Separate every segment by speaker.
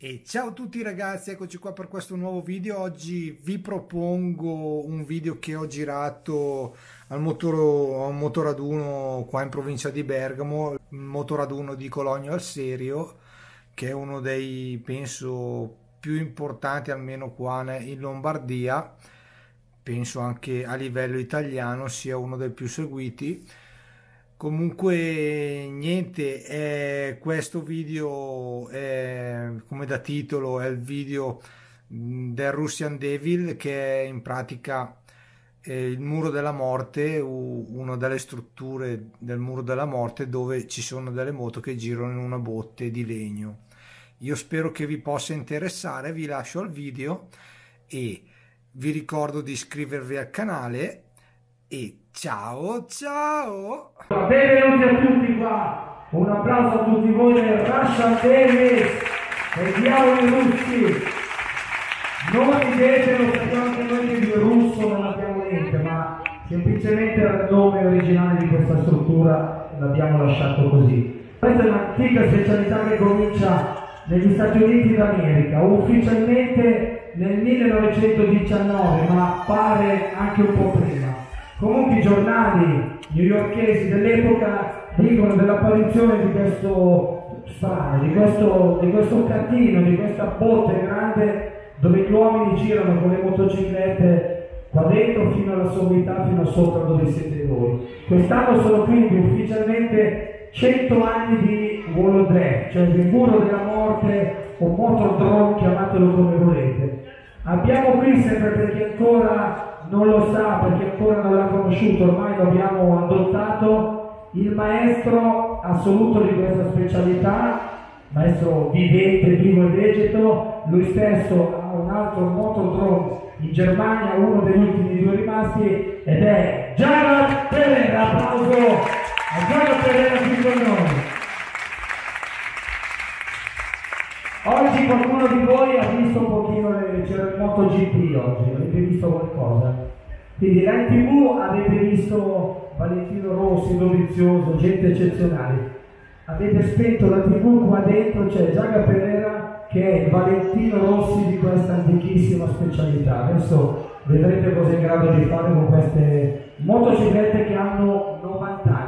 Speaker 1: E ciao a tutti ragazzi, eccoci qua per questo nuovo video. Oggi vi propongo un video che ho girato al motoro, motoraduno qua in provincia di Bergamo, il motoraduno di Cologno al Serio, che è uno dei, penso, più importanti almeno qua in Lombardia, penso anche a livello italiano sia uno dei più seguiti Comunque niente, eh, questo video è, come da titolo è il video del Russian Devil che è in pratica eh, il muro della morte, una delle strutture del muro della morte dove ci sono delle moto che girano in una botte di legno. Io spero che vi possa interessare, vi lascio al video e vi ricordo di iscrivervi al canale e ciao ciao!
Speaker 2: Benvenuti a tutti qua, un applauso a tutti voi del Russian Davis e diavoli russi. Non ridete, lo sappiamo anche noi che russo non abbiamo niente, ma semplicemente il nome originale di questa struttura l'abbiamo lasciato così. Questa è un'antica specialità che comincia negli Stati Uniti d'America, ufficialmente nel 1919, ma pare anche un po' prima. Comunque i giornali newyorkesi dell'epoca dicono dell'apparizione di questo strano, di questo, di questo catino, di questa botte grande dove gli uomini girano con le motociclette qua dentro fino alla sommità, fino sopra dove siete voi. Quest'anno sono quindi ufficialmente 100 anni di Wall of Death, cioè il muro della morte o motor drone, chiamatelo come volete. Abbiamo qui sempre per chi ancora non lo sa perché ancora non l'ha conosciuto, ormai lo abbiamo adottato, il maestro assoluto di questa specialità, maestro vivente, vivo e vegeto, lui stesso ha un altro motodrome in Germania, uno degli ultimi due rimasti, ed è Gianna Pereira, applauso a Gianna Pereira qui con noi. Oggi qualcuno di voi ha visto un pochino le, c'era il MotoGP oggi, avete visto qualcosa? Quindi in tv avete visto Valentino Rossi, Dovizioso, gente eccezionale. Avete spento la tv qua dentro, c'è Giaga Pereira che è il Valentino Rossi di questa antichissima specialità. Adesso vedrete cosa è in grado di fare con queste motociclette che hanno 90 anni, non 9, 90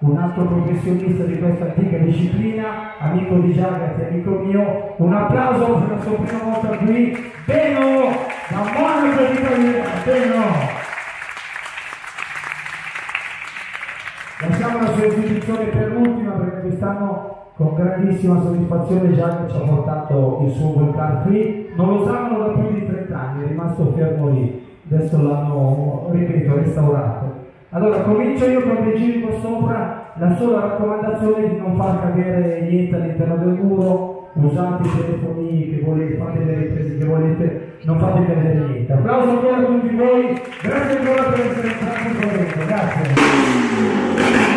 Speaker 2: un altro professionista di questa antica disciplina, amico di Jagat e amico mio. Un applauso per la sua prima volta qui, Beno, da Monaco di Baviera, Beno. Lasciamo la sua esibizione per l'ultima perché quest'anno con grandissima soddisfazione Jagat ci ha portato il suo car qui. Non lo usavano da più di 30 anni, è rimasto fermo lì. Adesso l'hanno, ripeto, restaurato. Allora comincio io con giri qua sopra, la sola raccomandazione di non far cadere niente all'interno del muro, usate i telefoni che volete, fate le riprese che volete, non fate cadere niente. Applauso ancora a tutti voi, grazie ancora per essere entrati in dentro, grazie.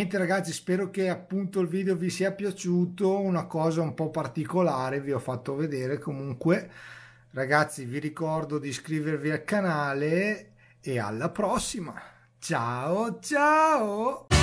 Speaker 1: Niente ragazzi, spero che appunto il video vi sia piaciuto, una cosa un po' particolare vi ho fatto vedere comunque. Ragazzi, vi ricordo di iscrivervi al canale e alla prossima. Ciao ciao!